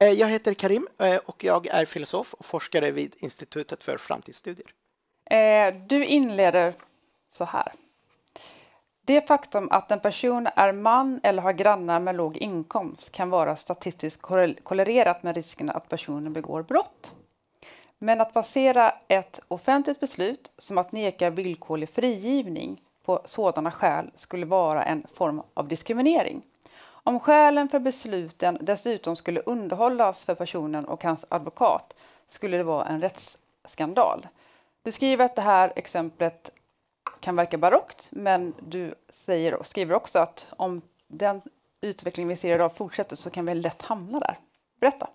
Eh, jag heter Karim eh, och jag är filosof och forskare vid Institutet för framtidsstudier. Eh, du inleder så här. Det faktum att en person är man eller har grannar med låg inkomst kan vara statistiskt korrelerat med risken att personen begår brott. Men att basera ett offentligt beslut som att neka villkorlig frigivning på sådana skäl skulle vara en form av diskriminering. Om skälen för besluten dessutom skulle underhållas för personen och hans advokat skulle det vara en rättsskandal. Du skriver att det här exemplet kan verka barockt, men du säger och skriver också att om den utveckling vi ser idag fortsätter så kan vi lätt hamna där. Berätta.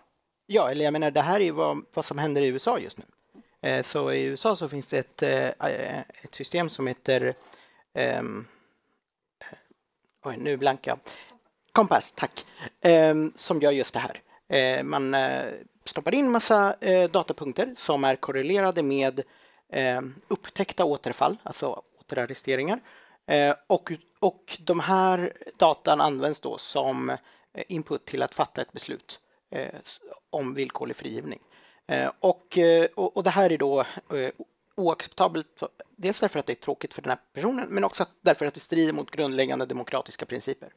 Ja, eller jag menar, det här är vad, vad som händer i USA just nu. Eh, så i USA så finns det ett, eh, ett system som heter ehm, Eh, oj, nu blankar Kompass, tack, ehm, som gör just det här. Ehm, man eh, stoppar in massa eh, datapunkter som är korrelerade med ehm, upptäckta återfall, alltså återarresteringar. och, och de här datan används då som eh, input till att fatta ett beslut om villkorlig frigivning. Eh, och, och, och, det här är då eh, oacceptabelt, dels därför att det är tråkigt för den här personen, men också därför att det strider mot grundläggande demokratiska principer.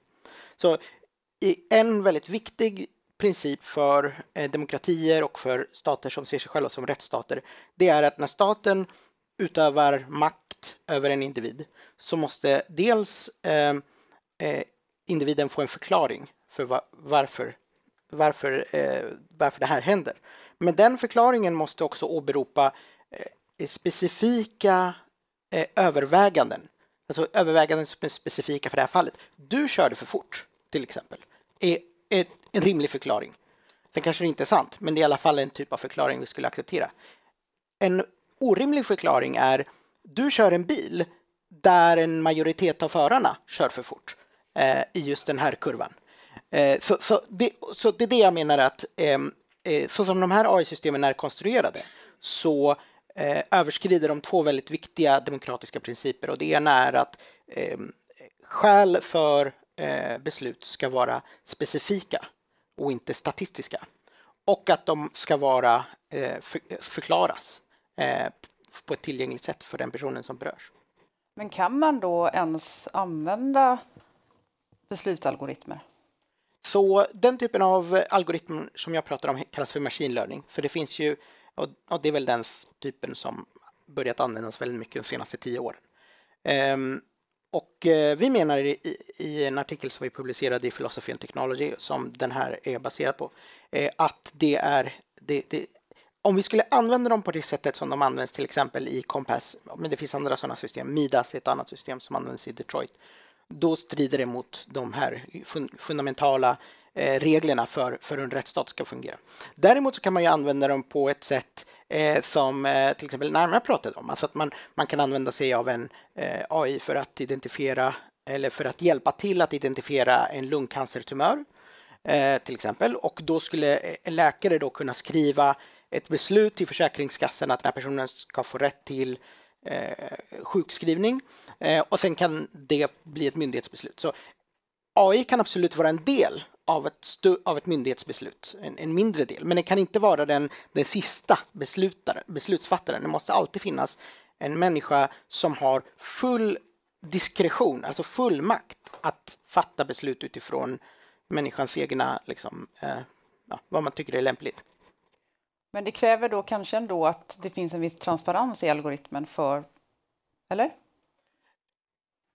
Så en väldigt viktig princip för eh, demokratier och för stater som ser sig själva som rättsstater, det är att när staten utövar makt över en individ så måste dels eh, eh individen få en förklaring för va varför varför, eh, varför det här händer. Men den förklaringen måste också åberopa eh, specifika eh, överväganden. Alltså överväganden som är specifika för det här fallet. Du körde för fort, till exempel, är, är en rimlig förklaring. Sen kanske det inte är sant, men det är i alla fall en typ av förklaring vi skulle acceptera. En orimlig förklaring är du kör en bil där en majoritet av förarna kör för fort eh, i just den här kurvan. Eh, så, så, det, så det är det jag menar att eh, eh så som de här AI-systemen är konstruerade så eh, överskrider de två väldigt viktiga demokratiska principer och det ena är att eh, skäl för eh, beslut ska vara specifika och inte statistiska och att de ska vara eh, för, förklaras eh, på ett tillgängligt sätt för den personen som berörs. Men kan man då ens använda beslutsalgoritmer? Så den typen av algoritmer som jag pratar om kallas för machine learning. Så det finns ju, och det är väl den typen som börjat användas väldigt mycket de senaste tio åren. Um, och uh, vi menar i, i, en artikel som vi publicerade i Philosophy and Technology, som den här är baserad på, eh, att det är det, det, om vi skulle använda dem på det sättet som de används till exempel i Compass, men det finns andra sådana system, Midas är ett annat system som används i Detroit, då strider det mot de här fundamentala Eh, reglerna för, för hur en rättsstat ska fungera. Däremot så kan man ju använda dem på ett sätt eh, som eh, till exempel Narma pratade om, alltså att man, man kan använda sig av en eh, AI för att identifiera eller för att hjälpa till att identifiera en lungcancertumör eh, till exempel och då skulle eh, en läkare då kunna skriva ett beslut till Försäkringskassan att den här personen ska få rätt till eh, sjukskrivning eh, och sen kan det bli ett myndighetsbeslut. Så AI kan absolut vara en del av ett, av ett myndighetsbeslut, en, en, mindre del, men det kan inte vara den, den sista beslutsfattaren. Det måste alltid finnas en människa som har full diskretion, alltså full makt att fatta beslut utifrån människans egna, liksom, eh, ja, vad man tycker är lämpligt. Men det kräver då kanske ändå att det finns en viss transparens i algoritmen för, eller?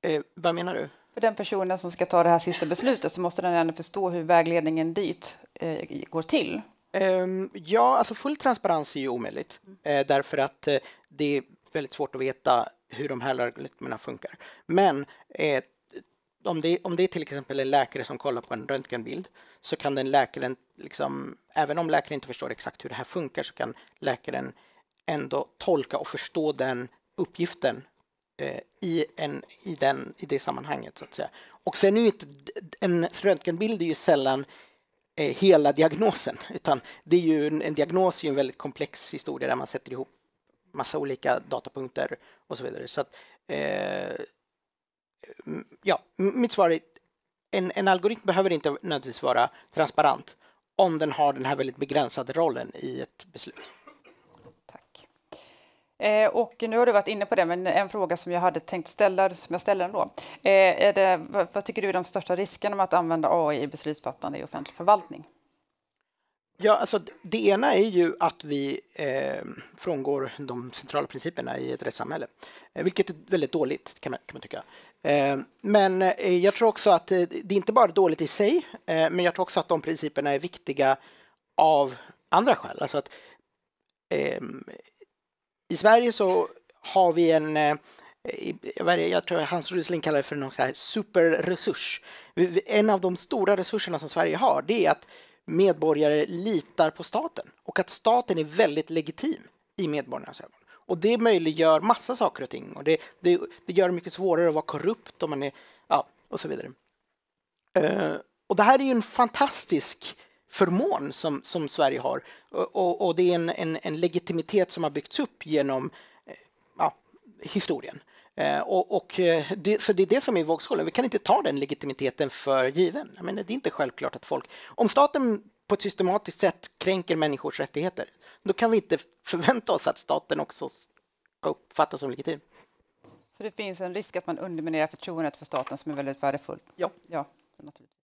Eh, vad menar du? För den personen som ska ta det här sista beslutet så måste den ändå förstå hur vägledningen dit eh, går till. Um, ja, alltså full transparens är ju omöjligt mm. eh, därför att eh, det är väldigt svårt att veta hur de här algoritmerna funkar. Men eh, om det, om det är till exempel en läkare som kollar på en röntgenbild så kan den läkaren, liksom, även om läkaren inte förstår exakt hur det här funkar, så kan läkaren ändå tolka och förstå den uppgiften Eh, i, en, i, den, i det sammanhanget. så att säga. Och sen är ju inte, en röntgenbild är ju sällan eh, hela diagnosen, utan det är ju en, en diagnos är ju en väldigt komplex historia där man sätter ihop massa olika datapunkter och så vidare. Så att, eh, ja, mitt svar är en, en algoritm behöver inte nödvändigtvis vara transparent om den har den här väldigt begränsade rollen i ett beslut. Eh, och nu har du varit inne på det, men en fråga som jag hade tänkt ställa, som jag ställer ändå. Eh, är det, vad, vad tycker du är de största riskerna med att använda AI i beslutsfattande i offentlig förvaltning? Ja, alltså det ena är ju att vi eh, frångår de centrala principerna i ett rättssamhälle, eh, vilket är väldigt dåligt kan man, kan man tycka. Eh, men eh, jag tror också att eh, det är inte bara dåligt i sig, eh, men jag tror också att de principerna är viktiga av andra skäl. Alltså att, eh, i Sverige så har vi en eh, jag tror Hans Rosling kallar det för någon superresurs. En av de stora resurserna som Sverige har, det är att medborgare litar på staten och att staten är väldigt legitim i medborgarnas ögon. Och det möjliggör massa saker och ting och det, det, det gör det mycket svårare att vara korrupt om man är, ja, och så vidare. Eh, och det här är ju en fantastisk förmån som, som Sverige har och, och det är en, en, en, legitimitet som har byggts upp genom eh, ja, historien. Uh, och, och det, så det är det som är vågskålen. Vi kan inte ta den legitimiteten för given. Jag menar, det är inte självklart att folk... Om staten på ett systematiskt sätt kränker människors rättigheter, då kan vi inte förvänta oss att staten också ska uppfattas som legitim. Så det finns en risk att man underminerar förtroendet för staten som är väldigt värdefullt? Ja. ja naturligtvis.